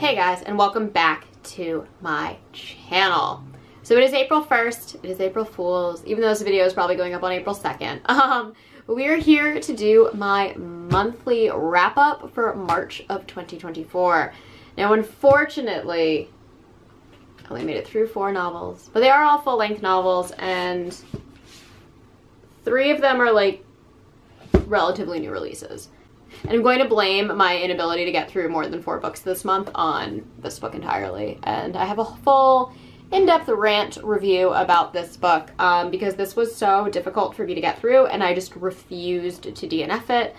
Hey guys, and welcome back to my channel. So it is April 1st, it is April Fool's, even though this video is probably going up on April 2nd. Um, we are here to do my monthly wrap up for March of 2024. Now unfortunately, I only made it through four novels, but they are all full length novels and three of them are like relatively new releases. And I'm going to blame my inability to get through more than four books this month on this book entirely. And I have a full in-depth rant review about this book um, because this was so difficult for me to get through and I just refused to DNF it.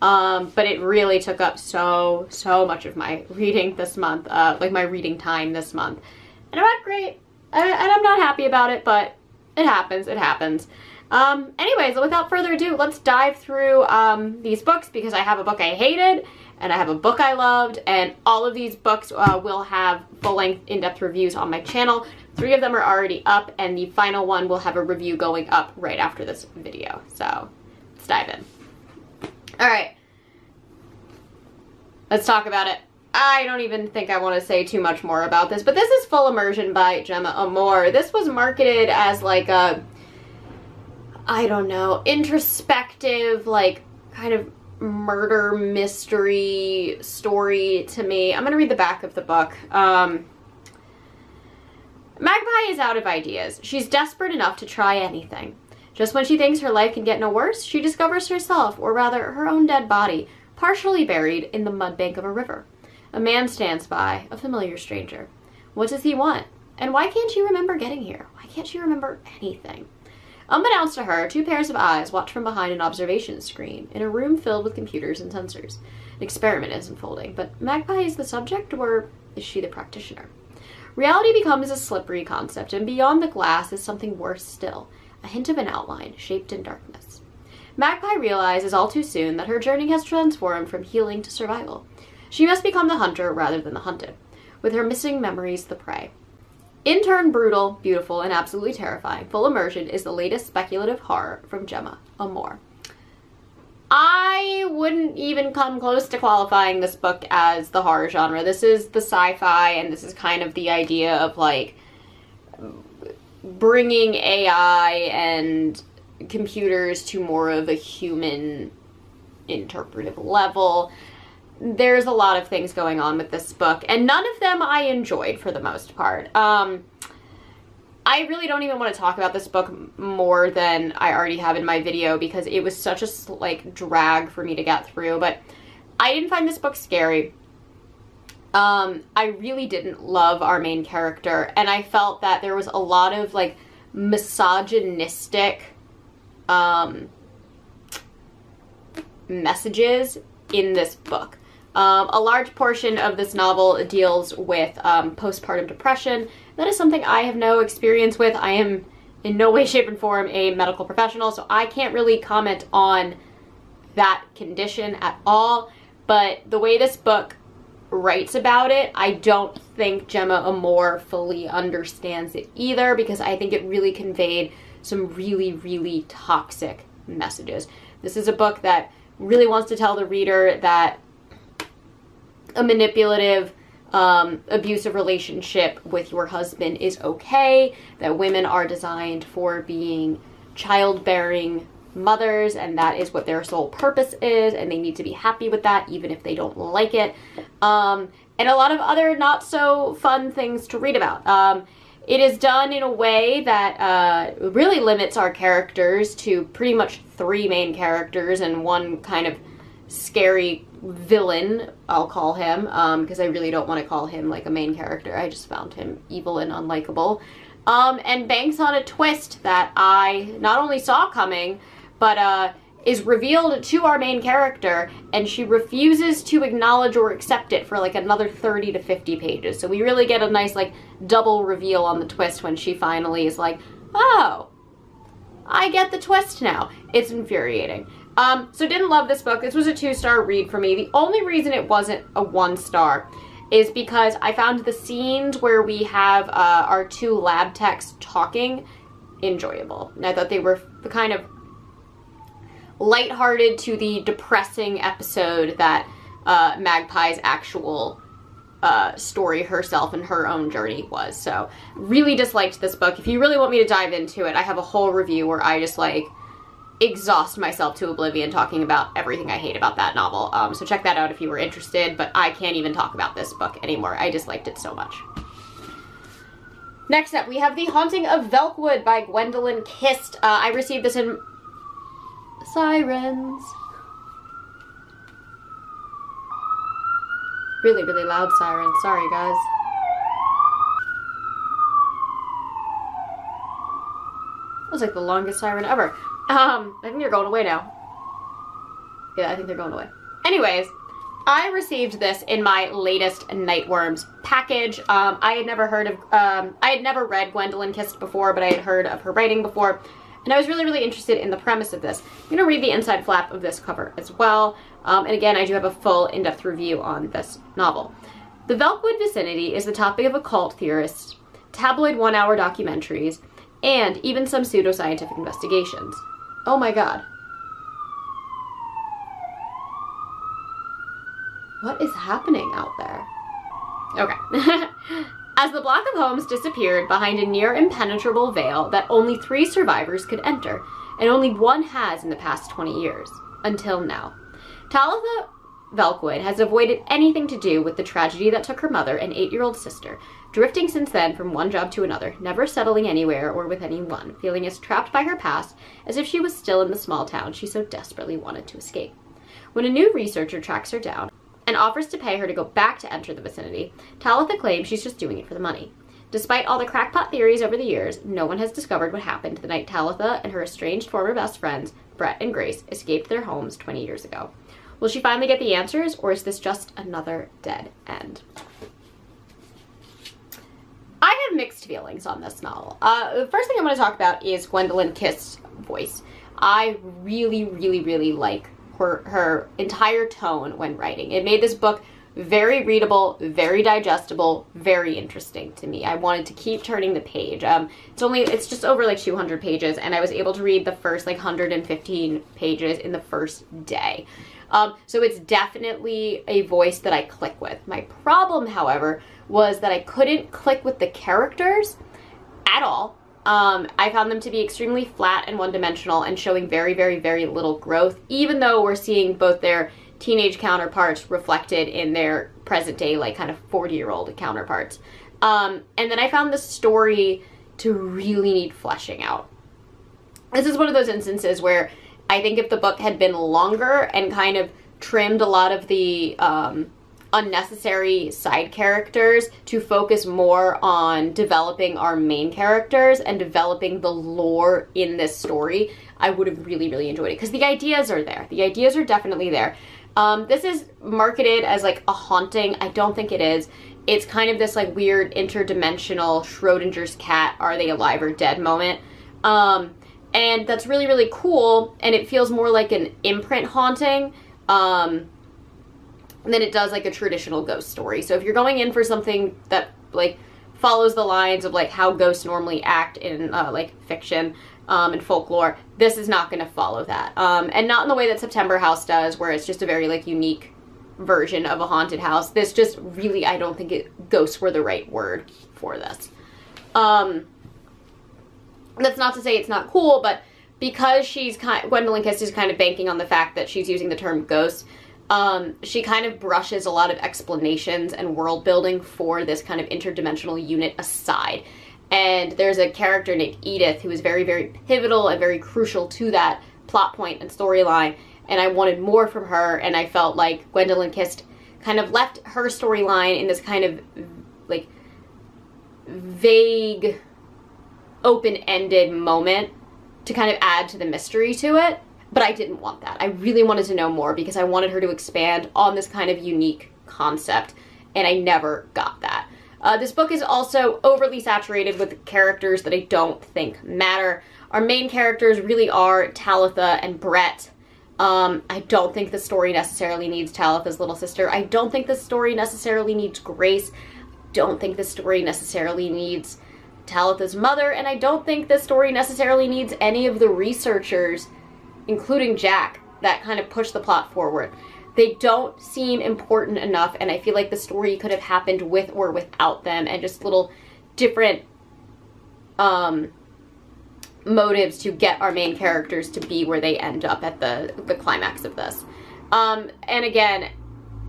Um, but it really took up so, so much of my reading this month, uh, like my reading time this month. And I'm not great, and I'm not happy about it, but it happens, it happens. Um, anyways, without further ado, let's dive through um, these books because I have a book I hated and I have a book I loved and all of these books uh, will have full-length in-depth reviews on my channel. Three of them are already up and the final one will have a review going up right after this video. So let's dive in. All right, let's talk about it. I don't even think I want to say too much more about this, but this is Full Immersion by Gemma Amor. This was marketed as like a I don't know, introspective, like kind of murder mystery story to me. I'm going to read the back of the book. Um, Magpie is out of ideas. She's desperate enough to try anything. Just when she thinks her life can get no worse, she discovers herself, or rather her own dead body, partially buried in the mud bank of a river. A man stands by, a familiar stranger. What does he want? And why can't she remember getting here? Why can't she remember anything? Unbeknownst to her, two pairs of eyes watch from behind an observation screen in a room filled with computers and sensors. An experiment is unfolding, but Magpie is the subject, or is she the practitioner? Reality becomes a slippery concept, and beyond the glass is something worse still a hint of an outline shaped in darkness. Magpie realizes all too soon that her journey has transformed from healing to survival. She must become the hunter rather than the hunted, with her missing memories the prey. In turn brutal, beautiful, and absolutely terrifying, Full Immersion is the latest speculative horror from Gemma Amor. I wouldn't even come close to qualifying this book as the horror genre. This is the sci-fi, and this is kind of the idea of like bringing AI and computers to more of a human interpretive level there's a lot of things going on with this book, and none of them I enjoyed for the most part. Um, I really don't even want to talk about this book more than I already have in my video because it was such a like drag for me to get through. But I didn't find this book scary. Um, I really didn't love our main character, and I felt that there was a lot of like misogynistic um, messages in this book. Um, a large portion of this novel deals with um, postpartum depression. That is something I have no experience with. I am in no way, shape, and form a medical professional, so I can't really comment on that condition at all. But the way this book writes about it, I don't think Gemma Amor fully understands it either because I think it really conveyed some really, really toxic messages. This is a book that really wants to tell the reader that a manipulative, um, abusive relationship with your husband is okay, that women are designed for being childbearing mothers and that is what their sole purpose is and they need to be happy with that even if they don't like it. Um, and a lot of other not so fun things to read about. Um, it is done in a way that uh, really limits our characters to pretty much three main characters and one kind of scary villain, I'll call him, because um, I really don't want to call him like a main character. I just found him evil and unlikable. Um, and banks on a twist that I not only saw coming, but uh, is revealed to our main character, and she refuses to acknowledge or accept it for like another 30 to 50 pages. So we really get a nice like double reveal on the twist when she finally is like, oh, I get the twist now. It's infuriating. Um, so didn't love this book. This was a two-star read for me. The only reason it wasn't a one-star is because I found the scenes where we have uh, our two lab techs talking enjoyable. And I thought they were the kind of lighthearted to the depressing episode that uh, Magpie's actual uh, story herself and her own journey was. So really disliked this book. If you really want me to dive into it, I have a whole review where I just like exhaust myself to oblivion talking about everything I hate about that novel. Um, so check that out if you were interested, but I can't even talk about this book anymore. I just liked it so much. Next up, we have The Haunting of Velkwood by Gwendolyn Kiste. Uh, I received this in Sirens. Really, really loud sirens. Sorry, guys. That was like the longest siren ever. Um, I think they're going away now. Yeah, I think they're going away. Anyways, I received this in my latest Nightworms package. Um, I had never heard of, um, I had never read Gwendolyn Kiste before, but I had heard of her writing before. And I was really, really interested in the premise of this. I'm going to read the inside flap of this cover as well. Um, and again, I do have a full in-depth review on this novel. The Velkwood vicinity is the topic of occult theorists, tabloid one-hour documentaries, and even some pseudoscientific investigations. Oh my god. What is happening out there? Okay. As the block of homes disappeared behind a near impenetrable veil that only three survivors could enter, and only one has in the past 20 years. Until now. Talitha Velkwood has avoided anything to do with the tragedy that took her mother and eight-year-old sister, drifting since then from one job to another, never settling anywhere or with anyone, feeling as trapped by her past as if she was still in the small town she so desperately wanted to escape. When a new researcher tracks her down and offers to pay her to go back to enter the vicinity, Talitha claims she's just doing it for the money. Despite all the crackpot theories over the years, no one has discovered what happened the night Talitha and her estranged former best friends, Brett and Grace, escaped their homes 20 years ago. Will she finally get the answers, or is this just another dead end? I have mixed feelings on this novel. Uh, the first thing I want to talk about is Gwendolyn Kiste's voice. I really, really, really like her, her entire tone when writing. It made this book very readable, very digestible, very interesting to me. I wanted to keep turning the page. Um, it's only, it's just over like 200 pages and I was able to read the first like 115 pages in the first day. Um, so it's definitely a voice that I click with. My problem, however, was that I couldn't click with the characters at all. Um, I found them to be extremely flat and one-dimensional and showing very, very, very little growth, even though we're seeing both their teenage counterparts reflected in their present day, like kind of 40 year old counterparts. Um, and then I found the story to really need fleshing out. This is one of those instances where I think if the book had been longer and kind of trimmed a lot of the um, unnecessary side characters to focus more on developing our main characters and developing the lore in this story, I would have really, really enjoyed it. Because the ideas are there. The ideas are definitely there. Um, this is marketed as like a haunting. I don't think it is. It's kind of this like weird interdimensional Schrodinger's cat, are they alive or dead moment. Um, and that's really, really cool. And it feels more like an imprint haunting. Um, than it does like a traditional ghost story. So if you're going in for something that like follows the lines of like how ghosts normally act in uh, like fiction um, and folklore, this is not going to follow that. Um, and not in the way that September House does, where it's just a very like unique version of a haunted house. This just really, I don't think it, ghosts were the right word for this. Um, that's not to say it's not cool, but because she's kind, Gwendolyn Kiste is kind of banking on the fact that she's using the term ghost, um, she kind of brushes a lot of explanations and world building for this kind of interdimensional unit aside. And there's a character named Edith who is very, very pivotal and very crucial to that plot point and storyline. And I wanted more from her, and I felt like Gwendolyn Kiste kind of left her storyline in this kind of like vague, open ended moment to kind of add to the mystery to it but I didn't want that. I really wanted to know more because I wanted her to expand on this kind of unique concept, and I never got that. Uh, this book is also overly saturated with characters that I don't think matter. Our main characters really are Talitha and Brett. Um, I don't think the story necessarily needs Talitha's little sister. I don't think the story necessarily needs Grace. Don't think the story necessarily needs Talitha's mother, and I don't think the story necessarily needs any of the researchers including Jack, that kind of push the plot forward. they don't seem important enough, and I feel like the story could have happened with or without them, and just little different um, motives to get our main characters to be where they end up at the, the climax of this. Um, and again,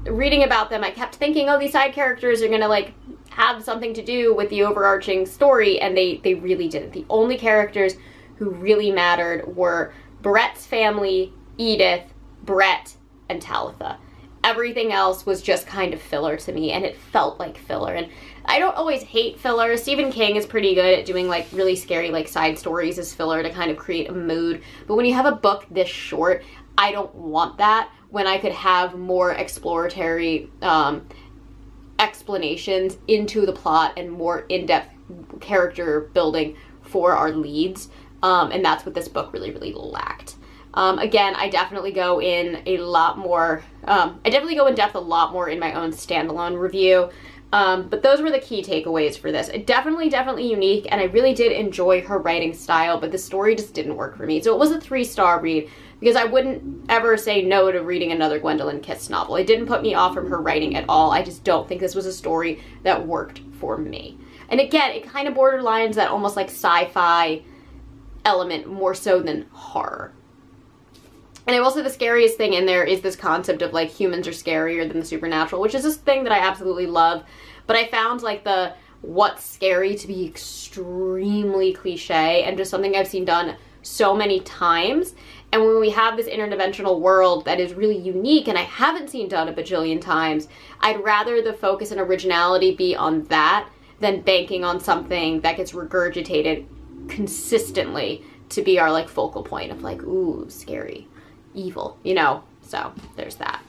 reading about them, I kept thinking, oh, these side characters are gonna like have something to do with the overarching story, and they, they really didn't. The only characters who really mattered were Brett's family, Edith, Brett, and Talitha. Everything else was just kind of filler to me, and it felt like filler. And I don't always hate filler. Stephen King is pretty good at doing like really scary like side stories as filler to kind of create a mood. But when you have a book this short, I don't want that when I could have more exploratory um, explanations into the plot and more in-depth character building for our leads. Um, and that's what this book really, really lacked. Um, again, I definitely go in a lot more, um, I definitely go in depth a lot more in my own standalone review. Um, but those were the key takeaways for this. It definitely, definitely unique, and I really did enjoy her writing style, but the story just didn't work for me. So it was a three star read because I wouldn't ever say no to reading another Gwendolyn Kiste novel. It didn't put me off from her writing at all. I just don't think this was a story that worked for me. And again, it kind of borderlines that almost like sci fi element more so than horror. And I will say the scariest thing in there is this concept of like humans are scarier than the supernatural, which is this thing that I absolutely love. But I found like the what's scary to be extremely cliche and just something I've seen done so many times. And when we have this interdimensional world that is really unique and I haven't seen done a bajillion times, I'd rather the focus and originality be on that than banking on something that gets regurgitated consistently to be our like focal point of like, ooh, scary evil, you know? So there's that.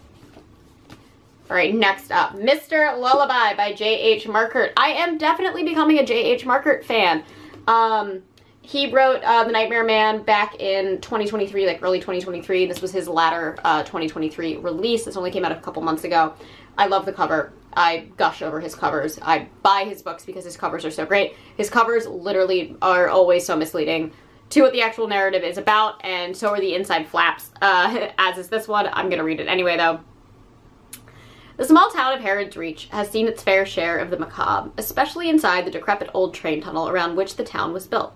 All right, next up, Mr. Lullaby by J.H. Markert. I am definitely becoming a J.H. Markert fan. Um, he wrote uh, The Nightmare Man back in 2023, like early 2023. This was his latter uh, 2023 release. This only came out a couple months ago. I love the cover. I gush over his covers. I buy his books because his covers are so great. His covers literally are always so misleading to what the actual narrative is about, and so are the inside flaps, uh, as is this one. I'm going to read it anyway, though. The small town of Harrod's Reach has seen its fair share of the macabre, especially inside the decrepit old train tunnel around which the town was built.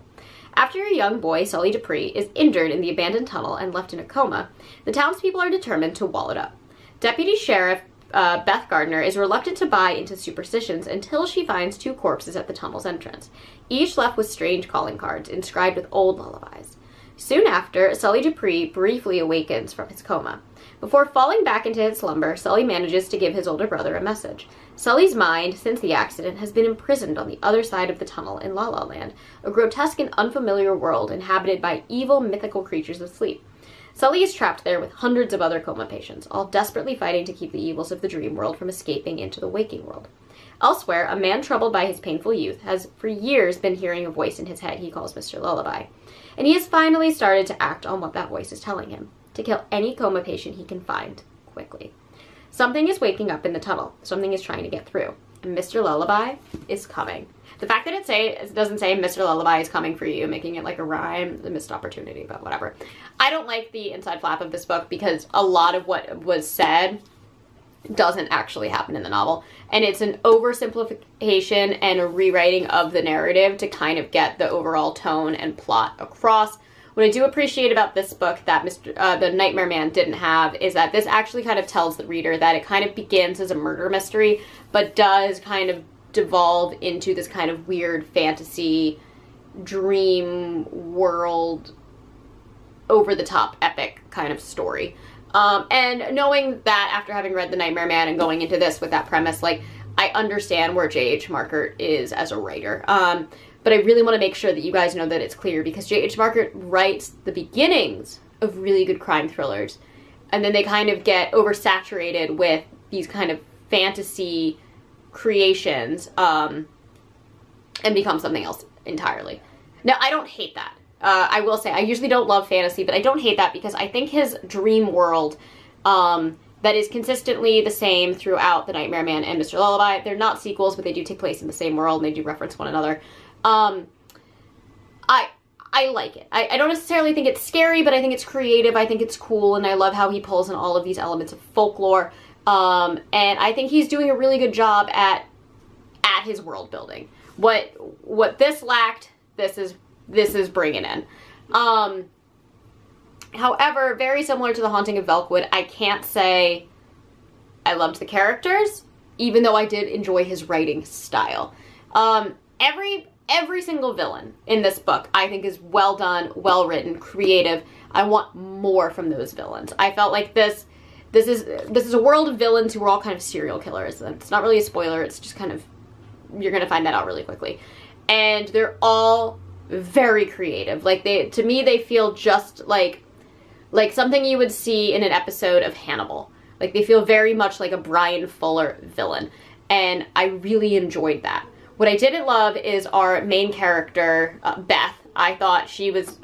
After a young boy, Sully Dupree, is injured in the abandoned tunnel and left in a coma, the townspeople are determined to wall it up. Deputy Sheriff uh, Beth Gardner is reluctant to buy into superstitions until she finds two corpses at the tunnel's entrance, each left with strange calling cards inscribed with old lullabies. Soon after, Sully Dupree briefly awakens from his coma. Before falling back into his slumber, Sully manages to give his older brother a message. Sully's mind, since the accident, has been imprisoned on the other side of the tunnel in La La Land, a grotesque and unfamiliar world inhabited by evil, mythical creatures of sleep. Sully is trapped there with hundreds of other coma patients, all desperately fighting to keep the evils of the dream world from escaping into the waking world. Elsewhere, a man troubled by his painful youth has for years been hearing a voice in his head he calls Mr. Lullaby, and he has finally started to act on what that voice is telling him to kill any coma patient he can find quickly. Something is waking up in the tunnel, something is trying to get through, and Mr. Lullaby is coming. The fact that it say it doesn't say Mr. Lullaby is coming for you, making it like a rhyme, the missed opportunity, but whatever. I don't like the inside flap of this book because a lot of what was said doesn't actually happen in the novel. And it's an oversimplification and a rewriting of the narrative to kind of get the overall tone and plot across. What I do appreciate about this book that Mr. Uh, the Nightmare Man didn't have is that this actually kind of tells the reader that it kind of begins as a murder mystery, but does kind of devolve into this kind of weird fantasy dream world over the top epic kind of story. Um, and knowing that after having read The Nightmare Man and going into this with that premise, like I understand where J.H. Markert is as a writer. Um, but I really want to make sure that you guys know that it's clear because J.H. Markert writes the beginnings of really good crime thrillers. And then they kind of get oversaturated with these kind of fantasy creations um, and become something else entirely. Now, I don't hate that. Uh, I will say, I usually don't love fantasy, but I don't hate that because I think his dream world um, that is consistently the same throughout The Nightmare Man and Mr. Lullaby. They're not sequels, but they do take place in the same world and they do reference one another. Um, I I like it. I, I don't necessarily think it's scary, but I think it's creative. I think it's cool, and I love how he pulls in all of these elements of folklore. Um, and I think he's doing a really good job at at his world building. What what this lacked, this is this is bringing in. Um, however, very similar to The Haunting of Velkwood, I can't say I loved the characters, even though I did enjoy his writing style. Um, every every single villain in this book I think is well done, well written, creative. I want more from those villains. I felt like this this is this is a world of villains who are all kind of serial killers. It's not really a spoiler, it's just kind of you're going to find that out really quickly. And they're all very creative. Like they to me they feel just like like something you would see in an episode of Hannibal. Like they feel very much like a Bryan Fuller villain. And I really enjoyed that. What I didn't love is our main character, uh, Beth. I thought she was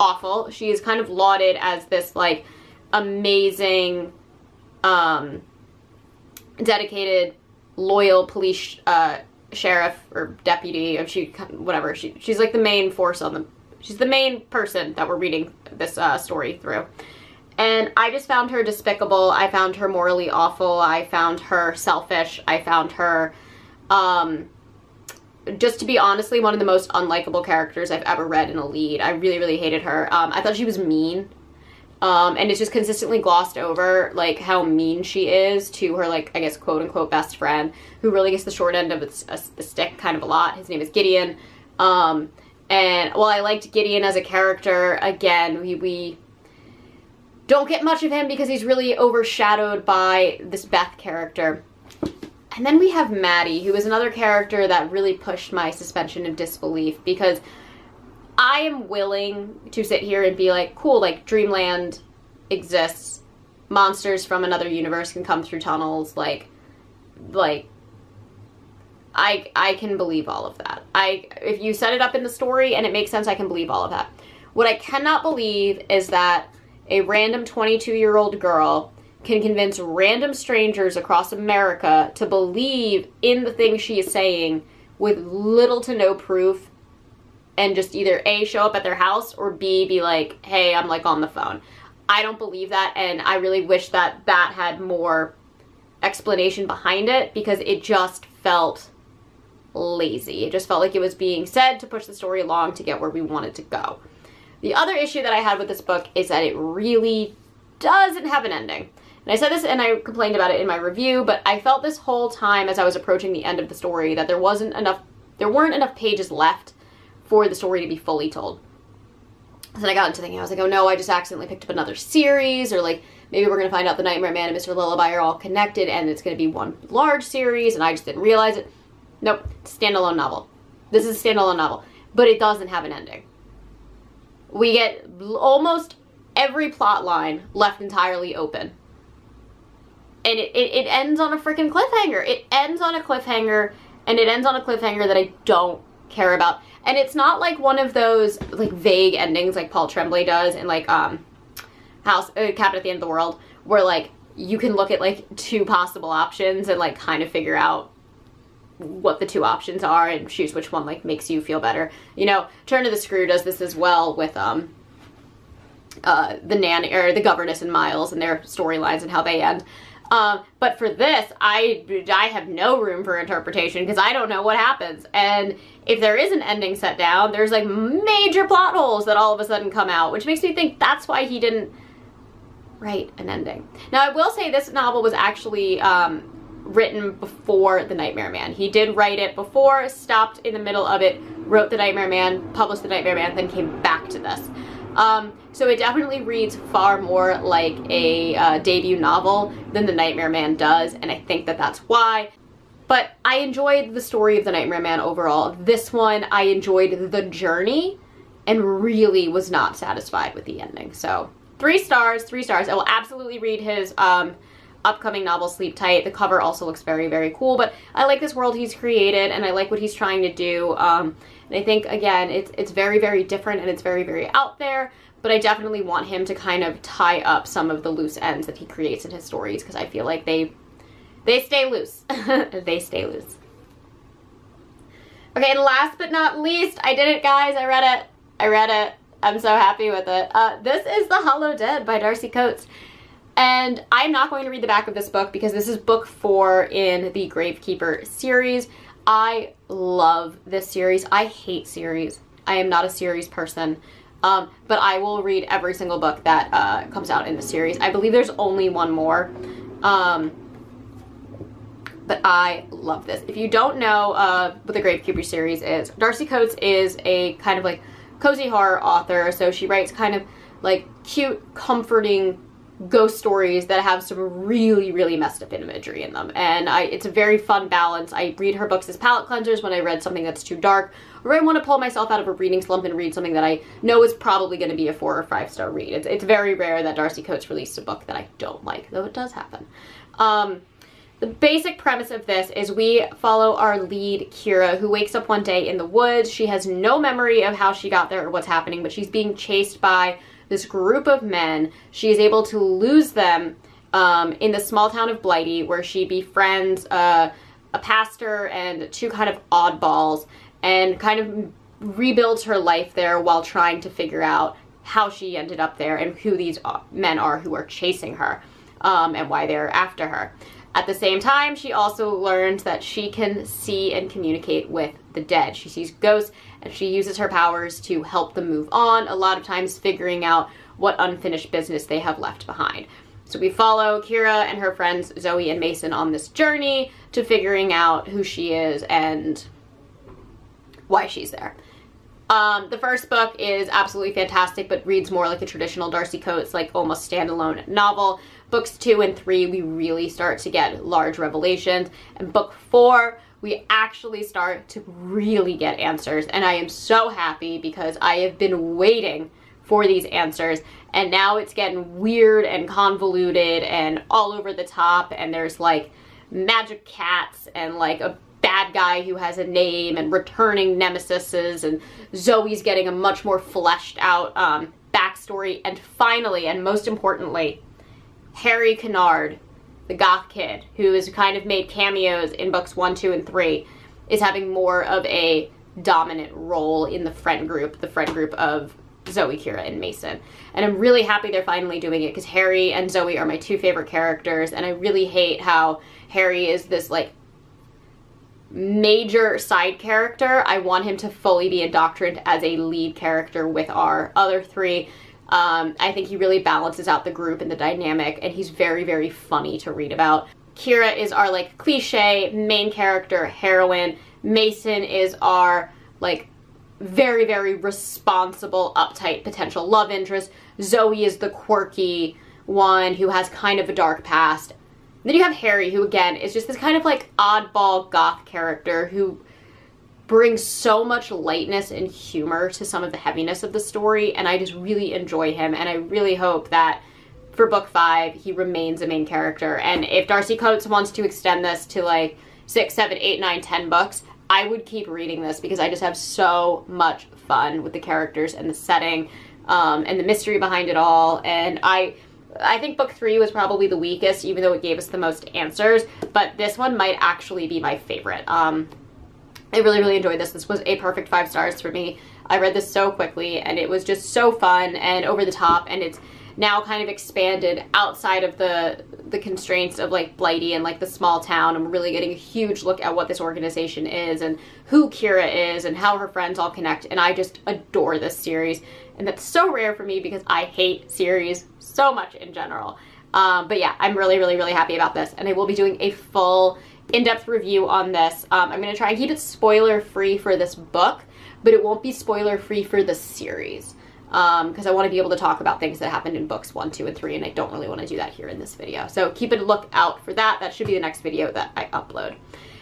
awful. She is kind of lauded as this like amazing, um, dedicated, loyal police uh, sheriff or deputy, or she whatever. She she's like the main force on the. She's the main person that we're reading this uh, story through. And I just found her despicable. I found her morally awful. I found her selfish. I found her um, just to be honestly one of the most unlikable characters I've ever read in a lead. I really, really hated her. Um, I thought she was mean. Um, and it's just consistently glossed over, like, how mean she is to her, like, I guess, quote-unquote best friend, who really gets the short end of the stick kind of a lot. His name is Gideon. Um, and while I liked Gideon as a character, again, we, we don't get much of him because he's really overshadowed by this Beth character. And then we have Maddie, who is another character that really pushed my suspension of disbelief because I am willing to sit here and be like, cool, like Dreamland exists. Monsters from another universe can come through tunnels. Like, like, I I can believe all of that. I if you set it up in the story and it makes sense, I can believe all of that. What I cannot believe is that a random 22 year old girl can convince random strangers across America to believe in the things she is saying with little to no proof and just either A, show up at their house or B, be like, hey, I'm like on the phone. I don't believe that and I really wish that that had more explanation behind it because it just felt lazy. It just felt like it was being said to push the story along to get where we wanted to go. The other issue that I had with this book is that it really doesn't have an ending. And I said this and I complained about it in my review, but I felt this whole time as I was approaching the end of the story that there wasn't enough, there weren't enough pages left for the story to be fully told. So then I got into thinking, I was like, oh no, I just accidentally picked up another series, or like maybe we're gonna find out the Nightmare Man and Mr. Lullaby are all connected and it's gonna be one large series and I just didn't realize it. Nope, standalone novel. This is a standalone novel, but it doesn't have an ending. We get almost every plot line left entirely open and it, it, it ends on a freaking cliffhanger. It ends on a cliffhanger, and it ends on a cliffhanger that I don't care about. And it's not like one of those like vague endings like Paul Tremblay does in like um House uh, Cabin at the End of the World, where like you can look at like two possible options and like kind of figure out what the two options are and choose which one like makes you feel better. You know, Turn of the Screw does this as well with um uh the nanny or the governess and Miles and their storylines and how they end. Um, but for this, I, I have no room for interpretation because I don't know what happens. And if there is an ending set down, there's like major plot holes that all of a sudden come out, which makes me think that's why he didn't write an ending. Now, I will say this novel was actually um, written before The Nightmare Man. He did write it before, stopped in the middle of it, wrote The Nightmare Man, published The Nightmare Man, then came back to this. Um, so it definitely reads far more like a uh, debut novel than The Nightmare Man does, and I think that that's why. But I enjoyed the story of The Nightmare Man overall. This one, I enjoyed the journey and really was not satisfied with the ending. So three stars, three stars. I will absolutely read his um, upcoming novel Sleep Tight. The cover also looks very, very cool, but I like this world he's created and I like what he's trying to do. Um, and I think, again, it's, it's very, very different and it's very, very out there, but I definitely want him to kind of tie up some of the loose ends that he creates in his stories because I feel like they, they stay loose. they stay loose. Okay, and last but not least, I did it, guys. I read it. I read it. I'm so happy with it. Uh, this is The Hollow Dead by Darcy Coates. And I'm not going to read the back of this book because this is book four in the Gravekeeper series. I love this series. I hate series. I am not a series person. Um, but I will read every single book that uh, comes out in the series. I believe there's only one more. Um, but I love this. If you don't know uh, what the Gravekeeper series is, Darcy Coates is a kind of like cozy horror author. So she writes kind of like cute, comforting ghost stories that have some really, really messed up imagery in them. And I, it's a very fun balance. I read her books as palate cleansers when I read something that's too dark, or I want to pull myself out of a reading slump and read something that I know is probably going to be a four or five star read. It's, it's very rare that Darcy Coates released a book that I don't like, though it does happen. Um, the basic premise of this is we follow our lead, Kira, who wakes up one day in the woods. She has no memory of how she got there or what's happening, but she's being chased by this group of men. She is able to lose them um, in the small town of Blighty, where she befriends uh, a pastor and two kind of oddballs and kind of rebuilds her life there while trying to figure out how she ended up there and who these men are who are chasing her um, and why they're after her. At the same time, she also learns that she can see and communicate with the dead. She sees ghosts she uses her powers to help them move on, a lot of times figuring out what unfinished business they have left behind. So we follow Kira and her friends Zoe and Mason on this journey to figuring out who she is and why she's there. Um, the first book is absolutely fantastic, but reads more like a traditional Darcy Coates, like almost standalone novel. Books two and three, we really start to get large revelations. And book four, we actually start to really get answers. And I am so happy because I have been waiting for these answers. And now it's getting weird and convoluted and all over the top. And there's like magic cats and like a bad guy who has a name and returning nemesises and Zoe's getting a much more fleshed out um, backstory. And finally, and most importantly, Harry Kennard, the goth kid, who has kind of made cameos in books one, two, and three, is having more of a dominant role in the friend group, the friend group of Zoe, Kira, and Mason. And I'm really happy they're finally doing it because Harry and Zoe are my two favorite characters, and I really hate how Harry is this like major side character. I want him to fully be indoctrined as a lead character with our other three um, I think he really balances out the group and the dynamic, and he's very, very funny to read about. Kira is our like cliche main character heroine. Mason is our like very, very responsible, uptight potential love interest. Zoe is the quirky one who has kind of a dark past. then you have Harry, who again is just this kind of like oddball goth character who brings so much lightness and humor to some of the heaviness of the story, and I just really enjoy him, and I really hope that for book five, he remains a main character. And if Darcy Coates wants to extend this to like six, seven, eight, nine, ten books, I would keep reading this because I just have so much fun with the characters and the setting um, and the mystery behind it all. And I, I think book three was probably the weakest, even though it gave us the most answers. But this one might actually be my favorite. Um, I really, really enjoyed this. This was a perfect five stars for me. I read this so quickly and it was just so fun and over the top and it's now kind of expanded outside of the the constraints of like Blighty and like the small town. I'm really getting a huge look at what this organization is and who Kira is and how her friends all connect and I just adore this series and that's so rare for me because I hate series so much in general. Um, but yeah, I'm really, really, really happy about this and I will be doing a full in-depth review on this. Um, I'm going to try and keep it spoiler-free for this book, but it won't be spoiler-free for the series because um, I want to be able to talk about things that happened in books 1, 2, and 3, and I don't really want to do that here in this video. So keep a look out for that. That should be the next video that I upload.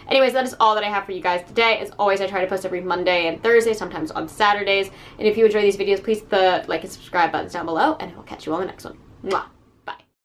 Anyways, that is all that I have for you guys today. As always, I try to post every Monday and Thursday, sometimes on Saturdays. And if you enjoy these videos, please the like and subscribe buttons down below, and I will catch you on the next one. Mwah!